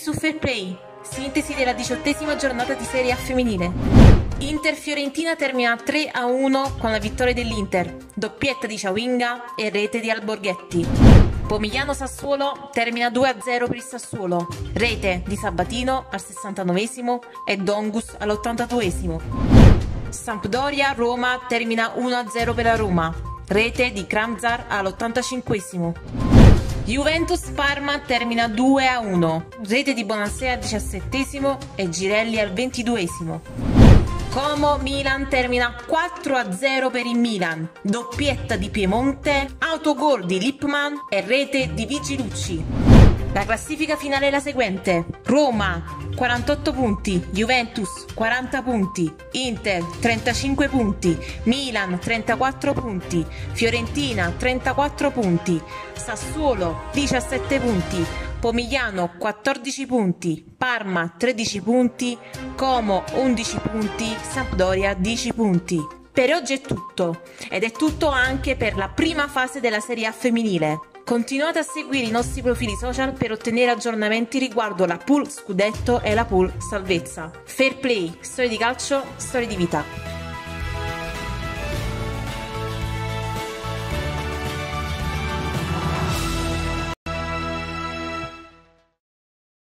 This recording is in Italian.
su Fair Play. Sintesi della diciottesima giornata di Serie A femminile. Inter-Fiorentina termina 3 a 1 con la vittoria dell'Inter, doppietta di Ciawinga e rete di Alborghetti. Pomigliano-Sassuolo termina 2 a 0 per il Sassuolo, rete di Sabatino al 69 e Dongus all'82. Sampdoria-Roma termina 1 a 0 per la Roma, rete di Kramzar all'85. Juventus-Parma termina 2 a 1, rete di Bonansea al 17 e Girelli al 22 Como Milan termina 4 a 0 per il Milan, doppietta di Piemonte, autogol di Lipman e rete di Vigilucci. La classifica finale è la seguente: Roma 48 punti, Juventus 40 punti, Inter 35 punti, Milan 34 punti, Fiorentina 34 punti, Sassuolo 17 punti, Pomigliano 14 punti, Parma 13 punti, Como 11 punti, Sampdoria 10 punti. Per oggi è tutto. Ed è tutto anche per la prima fase della Serie A femminile. Continuate a seguire i nostri profili social per ottenere aggiornamenti riguardo la pool scudetto e la pool salvezza. Fair play, storie di calcio, storie di vita.